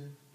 it?